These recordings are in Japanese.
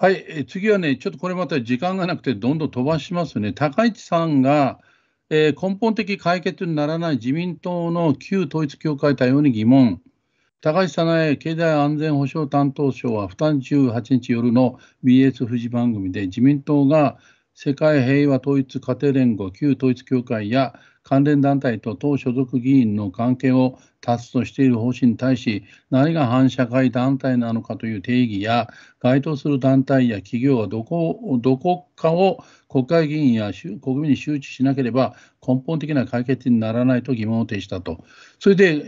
はい、え次はね、ちょっとこれまた時間がなくて、どんどん飛ばしますね。高市さんが、えー、根本的解決にならない自民党の旧統一教会対応に疑問。高市早苗経済安全保障担当省は、2日18日夜の BS 富士番組で、自民党が世界平和統一家庭連合、旧統一教会や関連団体と党所属議員の関係を断つとしている方針に対し、何が反社会団体なのかという定義や、該当する団体や企業はどこどこかを国会議員や国民に周知しなければ根本的な解決にならないと疑問を呈したと。それで、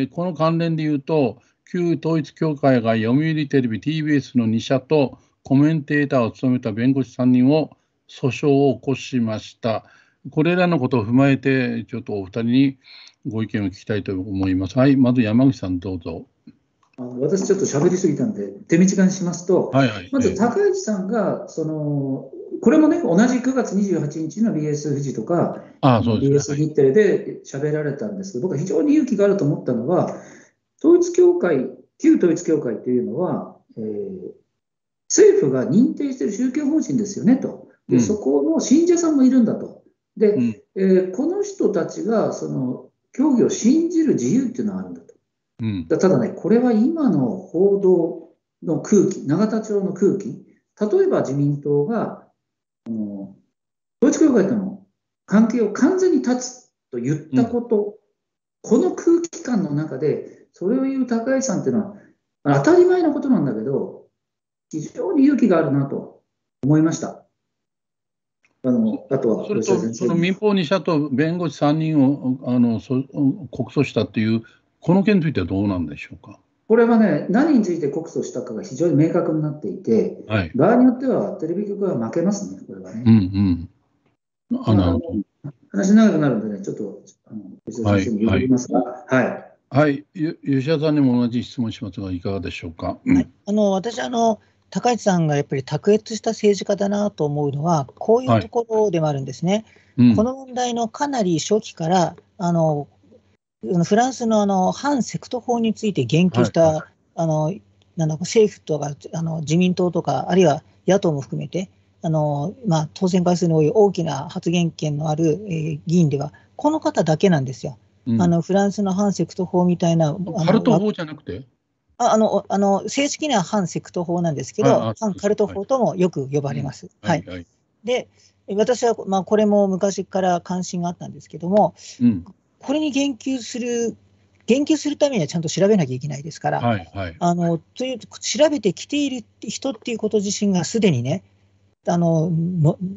えー、この関連で言うと、旧統一教会が読売テレビ TBS の2社とコメンテーターを務めた弁護士3人を訴訟を起こしました。これらのことを踏まえて、ちょっとお二人にご意見を聞きたいと思います。はい、まず山口さん、どうぞ。私、ちょっと喋りすぎたんで、手短にしますと、はいはい、まず高市さんが、そのこれもね、同じ9月28日の BS 富士とか、ああそうです BS 日テレで喋られたんですけど、僕は非常に勇気があると思ったのは、統一教会、旧統一教会というのは、えー、政府が認定している宗教法人ですよねと。で、そこの信者さんもいるんだと。で、うん、えー、この人たちがその教義を信じる自由っていうのがあるんだと。うん、ただね、これは今の報道の空気、永田町の空気、例えば自民党が、あの統一教会との関係を完全に断つと言ったこと、うん、この空気感の中で、それを言う高市さんっていうのは、当たり前のことなんだけど、非常に勇気があるなと思いました。あのあとはそれとその民放2社と弁護士3人をあのそ告訴したっていう、この件についてはどうなんでしょうか？これはね、何について告訴したかが非常に明確になっていて、はい、場合によってはテレビ局は負けますね、これはね。うんうん、あなるほど。話長くなるんでね、ちょっとあの吉田先生に譲りますが、はい、はい。はい、吉田さんにも同じ質問しますが、いかがでしょうか？はい、あの私あの高市さんがやっぱり卓越した政治家だなと思うのは、こういうところでもあるんですね。はいうん、この問題のかなり初期からあのフランスのあの反セクト法について言及した、はい、あのなんだ政府とかあの自民党とか、あるいは野党も含めて、あのまあ、当選回数の多い大きな発言権のある、えー、議員では、この方だけなんですよ。うん、あのフランスの反セクト法みたいな。カルト法じゃなくて？ああのあの正式には反セクト法なんですけど、反カルト法ともよく呼ばれます。はい、はい、で私は、まあ、これも昔から関心があったんですけども、うん、これに言及する、言及するためにはちゃんと調べなきゃいけないですから、はいはい、あのという調べてきている人っていうこと自身がすでにね、あの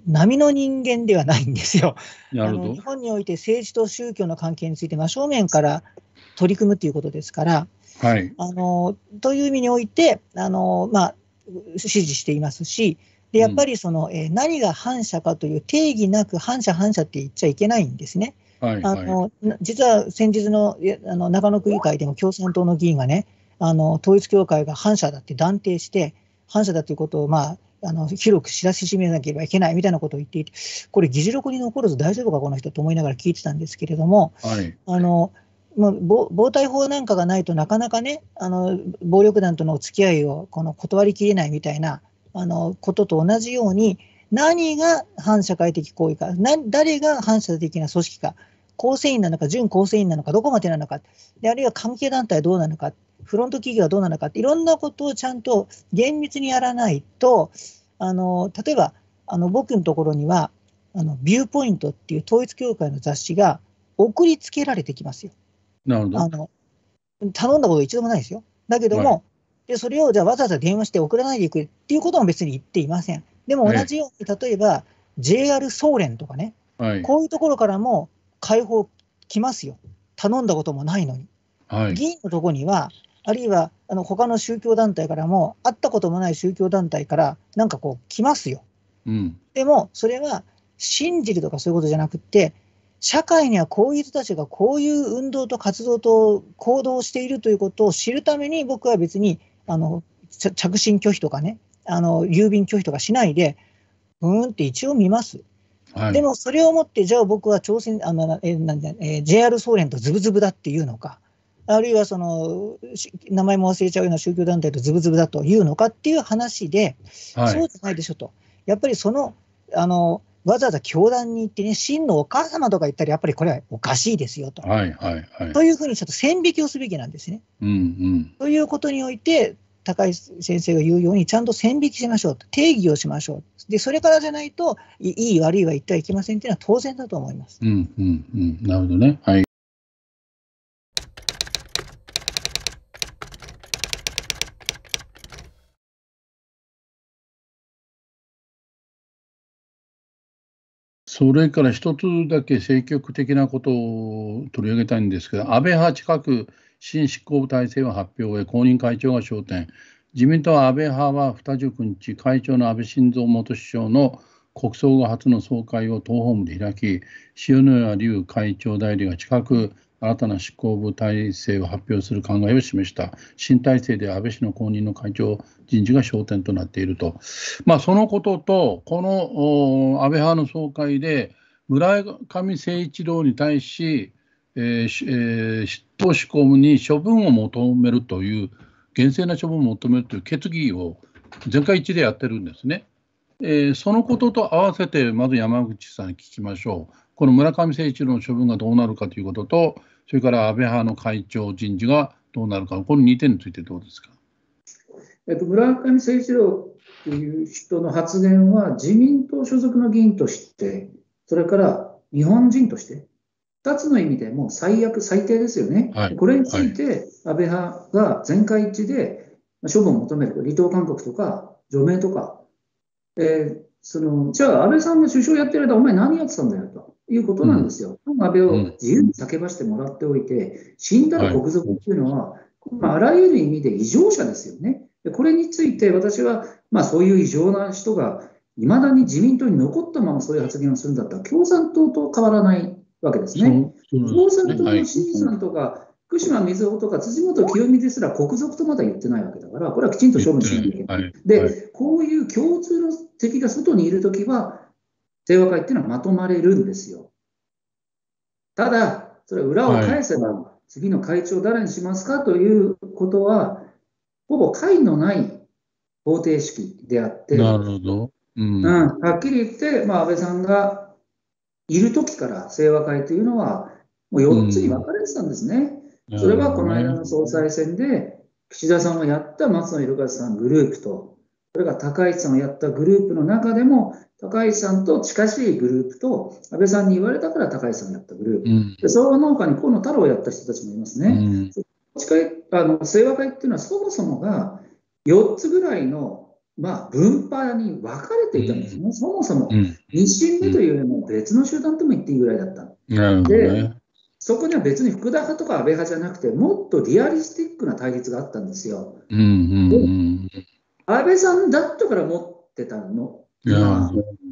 波の人間ではないんですよ。あの日本において政治と宗教の関係について真正面から取り組むということですから、はい、あのという意味においてあの、まあ、支持していますし、でやっぱりその、うん、えー、何が反社かという定義なく反社反社って言っちゃいけないんですね。はいはい、あの実は先日のあの長野区議会でも共産党の議員がね、あの統一教会が反社だって断定して、反社だということを、まあ、あの広く知らし示さなければいけないみたいなことを言っていて、これ、議事録に残ると大丈夫か、この人と思いながら聞いてたんですけれども、はい、あのもう暴対法なんかがないとなかなかね、あの暴力団とのお付き合いをこの断りきれないみたいなあのことと同じように、何が反社会的行為か、誰が反社的な組織か、構成員なのか、準構成員なのか、どこまでなのか、であるいは関係団体はどうなのか、フロント企業はどうなのか、いろんなことをちゃんと厳密にやらないと、あの例えばあの僕のところにはあの、ビューポイントっていう統一教会の雑誌が送りつけられてきますよ。なるほど。あの頼んだこと一度もないですよ。だけども、はい、でそれをじゃあわざわざ電話して送らないでいくっていうことも別に言っていません。でも同じように、例えば JR 総連とかね、はい、こういうところからも解放来ますよ。頼んだこともないのに。はい、議員のところには、あるいはあの他の宗教団体からも、会ったこともない宗教団体から、なんかこう、来ますよ。うん、でも、それは信じるとかそういうことじゃなくて、社会にはこういう人たちがこういう運動と活動と行動をしているということを知るために、僕は別にあの着信拒否とかね、あの郵便拒否とかしないで、うんって一応見ます。はい、でもそれをもって、じゃあ僕は朝鮮あの、えなんえー、JR 総連とズブズブだっていうのか、あるいはその名前も忘れちゃうような宗教団体とズブズブだというのかっていう話で、はい、そうじゃないでしょと、やっぱりそのあのわざわざ教団に行ってね、真のお母様とか言ったら、やっぱりこれはおかしいですよと。はいはいはい。というふうにちょっと線引きをすべきなんですね。うんうん、ということにおいて、高井先生が言うように、ちゃんと線引きしましょうと、定義をしましょう。で、それからじゃないと、いい悪いは言ってはいけませんというのは当然だと思います。うんうんうん、なるほどね。はい。それから一つだけ積極的なことを取り上げたいんですけど、安倍派近く新執行部体制を発表へ公認会長が焦点、自民党安倍派は29日、会長の安倍晋三元首相の国葬後初の総会を党本部で開き、塩谷隆会長代理が近く新たな執行部体制を発表する考えを示した。新体制で安倍氏の後任の会長人事が焦点となっていると。まあ、そのことと、この安倍派の総会で、村上誠一郎に対し、えーえー、執行執行部に処分を求めるという、厳正な処分を求めるという決議を全会一致でやってるんですね。えー、そのことと合わせて、まず山口さんに聞きましょう。この村上誠一郎の処分がどうなるかということと、それから安倍派の会長人事がどうなるか、この2点についてどうですか？えっと、村上誠一郎という人の発言は、自民党所属の議員として、それから日本人として、2つの意味でもう最悪、最低ですよね。はい、これについて、安倍派が全会一致で処分を求めると、離党勧告とか除名とか、えー、そのじゃあ安倍さんが首相やってる間、お前何やってたんだよと。いうことなんですよ。うん、安倍を自由に叫ばしてもらっておいて、死んだら国賊っていうのは、まあ、あらゆる意味で異常者ですよね。でこれについて私は、まあ、そういう異常な人がいまだに自民党に残ったままそういう発言をするんだったら、共産党と変わらないわけですね。共産党の新さんとか、福島みずほとか辻元清美ですら国賊とまだ言ってないわけだから、これはきちんと処分しなきゃいけない。で、こういう共通の敵が外にいるときは、清和会っていうのはまとまれるんですよ。ただ、それ裏を返せば、次の会長誰にしますかということは、ほぼ解のない方程式であって、なるほど。うん、うん、はっきり言って、まあ、安倍さんがいる時から清和会というのは、もう4つに分かれてたんですね。うん、それはこの間の総裁選で、岸田さんがやった松野博一さんグループと、それから高市さんがやったグループの中でも、高市さんと近しいグループと、安倍さんに言われたから高市さんがやったグループ、うん、でその農家に河野太郎をやった人たちもいますね。うん、近いあの清和会っていうのは、そもそもが4つぐらいの、まあ、分派に分かれていたんですね、うん、そもそも、日進目というよりも別の集団とも言っていいぐらいだった。でそこには別に福田派とか安倍派じゃなくて、もっとリアリスティックな対立があったんですよ。うんうんうん、安倍さんだったから持ってたの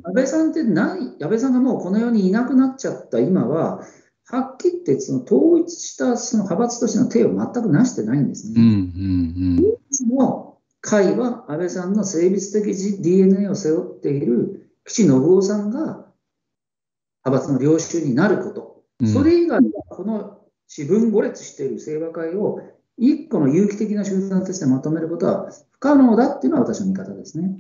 安倍さんって何、安倍さんがもうこの世にいなくなっちゃった今は、はっきり言ってその統一したその派閥としての手を全くなしてないんですね。うんうんうん、も会は安倍さんの生物的 DNA を背負っている岸信夫さんが派閥の領袖になること、うん、それ以外はこの四分五列している清和会を一個の有機的な集団としてまとめることは不可能だっていうのは私の見方ですね。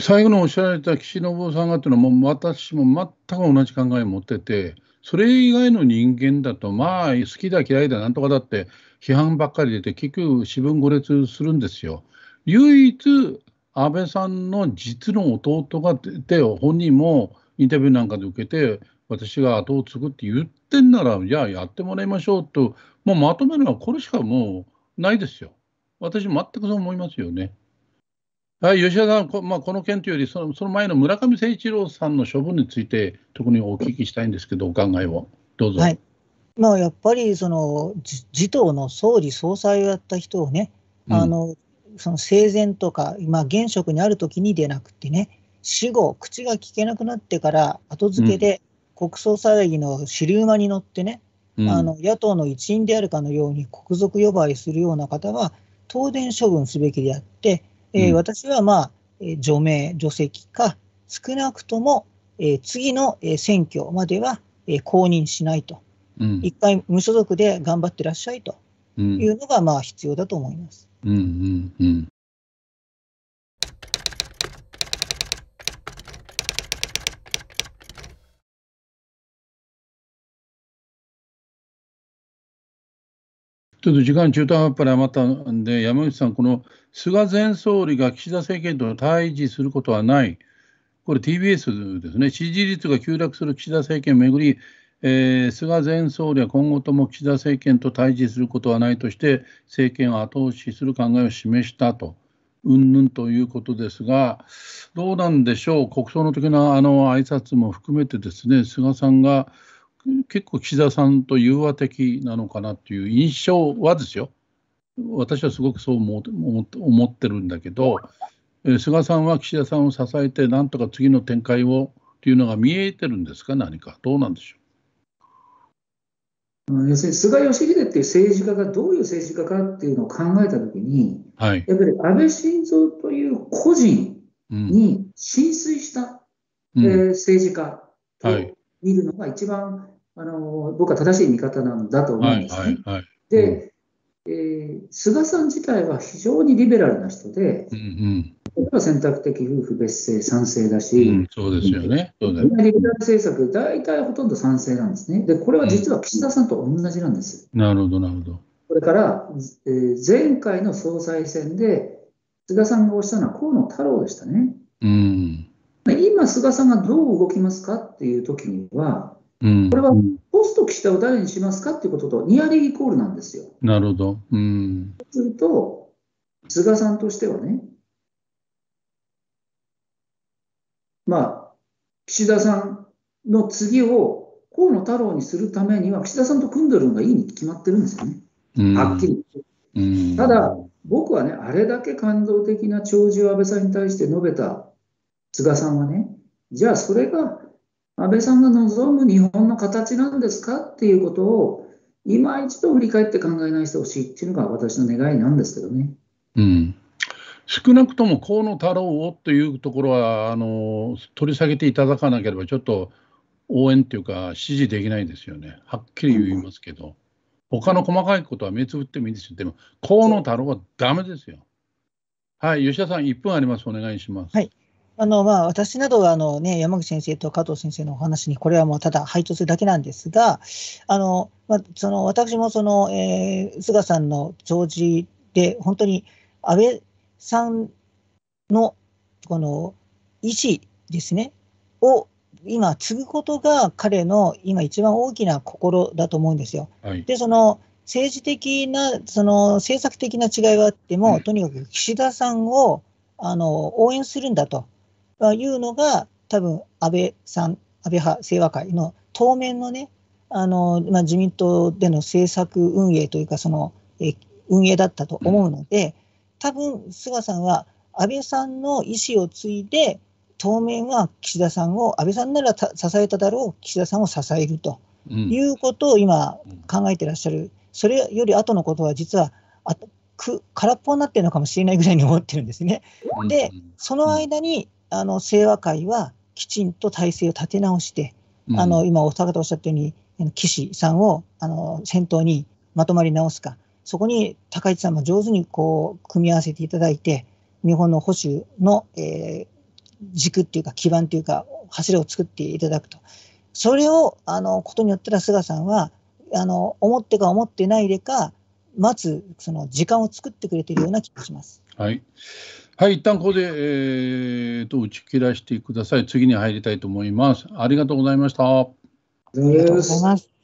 最後のおっしゃられた岸信夫さんがっていうのは、もう私も全く同じ考えを持ってて、それ以外の人間だと、まあ、好きだ、嫌いだ、なんとかだって、批判ばっかり出て、結局、四分五裂するんですよ。唯一、安倍さんの実の弟が出て、本人もインタビューなんかで受けて、私が後を継ぐって言ってんなら、じゃあやってもらいましょうと、もうまとめるのはこれしかもうないですよ。私、全くそう思いますよね。はい、吉田さん、こ,、まあ、この件というよりその、その前の村上誠一郎さんの処分について、特にお聞きしたいんですけど、お考えを。どうぞ。はいまあ、やっぱりその自党の総理総裁をやった人をね、うん、あのその生前とか、まあ、現職にある時にでなくてね、死後、口が聞けなくなってから後付けで国葬騒ぎの尻馬に乗ってね、うん、あの野党の一員であるかのように国賊呼ばわりするような方は、東電処分すべきであって、えー、私はまあ、えー、除名、除籍か、少なくとも、えー、次の、えー、選挙までは、えー、公認しないと。一、回無所属で頑張ってらっしゃいというのが、まあ必要だと思います。うんうんうんちょっと時間中途半端に余ったんで、山口さん、この菅前総理が岸田政権と対峙することはない、これ TBS ですね、支持率が急落する岸田政権をめぐり、えー、菅前総理は今後とも岸田政権と対峙することはないとして、政権を後押しする考えを示したと、うんぬんということですが、どうなんでしょう、国葬の時のあの挨拶も含めてですね、菅さんが結構岸田さんと融和的なのかなという印象はですよ、私はすごくそう思思ってるんだけど、えー、菅さんは岸田さんを支えて、なんとか次の展開をというのが見えてるんですか、何か、どうなんでしょう？要するに菅義偉っていう政治家がどういう政治家かっていうのを考えたときに、はい、やっぱり安倍晋三という個人に浸水した、うん、えー、政治家と見るのが一番あの僕は正しい見方なんだと思うんですね。で、えー、菅さん自体は非常にリベラルな人で、うんうん、選択的夫婦別姓賛成だし、うん、そうですよね。そうだリベラル政策、大体ほとんど賛成なんですね。で、これは実は岸田さんと同じなんです。うん、なるほど、なるほど。これから、えー、前回の総裁選で、菅さんが推したのは河野太郎でしたね。うん、今、菅さんがどう動きますかっていう時には、うん、これはポスト岸田を誰にしますかっていうこととニアリーイコールなんですよ。なるほど。うん、すると、菅さんとしてはね、まあ、岸田さんの次を河野太郎にするためには、岸田さんと組んでるのがいいに決まってるんですよね。はっきり言って。ただ、僕はね、あれだけ感動的な弔辞を安倍さんに対して述べた菅さんはね、じゃあそれが安倍さんが望む日本の形なんですかっていうことを、今一度振り返って考え直してほしいっていうのが私の願いなんですけどね。うん、少なくとも河野太郎をというところはあの取り下げていただかなければ、ちょっと応援というか、支持できないですよね、はっきり言いますけど、他の細かいことは目つぶってもいいですよ、でも河野太郎はだめですよ。はい、吉田さん、1分あります、お願いします。はいあのまあ、私などはあの、ね、山口先生と加藤先生のお話に、これはもうただ配当するだけなんですが、あのまあ、その私もその、えー、菅さんの弔辞で、本当に安倍さんのこの意思ですね、を今、継ぐことが彼の今、一番大きな心だと思うんですよ。はい、でその政治的な、その政策的な違いはあっても、とにかく岸田さんをあの応援するんだと。いうのが、多分安倍さん、安倍派清和会の当面のね、あのまあ、自民党での政策運営というか、そのえ運営だったと思うので、多分菅さんは安倍さんの意思を継いで、当面は岸田さんを、安倍さんなら支えただろう、岸田さんを支えるということを今、考えてらっしゃる、それより後のことは、実はあく空っぽになってるのかもしれないぐらいに思ってるんですね。で、その間にあの清和会はきちんと体制を立て直して、うん、あの今お二方おっしゃったように岸さんをあの先頭にまとまり直すか。そこに高市さんも上手にこう組み合わせていただいて日本の保守の、えー、軸っていうか基盤っていうか柱を作っていただくと。それをあのことによったら菅さんはあの思ってか思ってないでか待つその時間を作ってくれているような気がします。はいはい、一旦ここで、えー、と打ち切らしてください。次に入りたいと思います。ありがとうございました。ありがとうございます。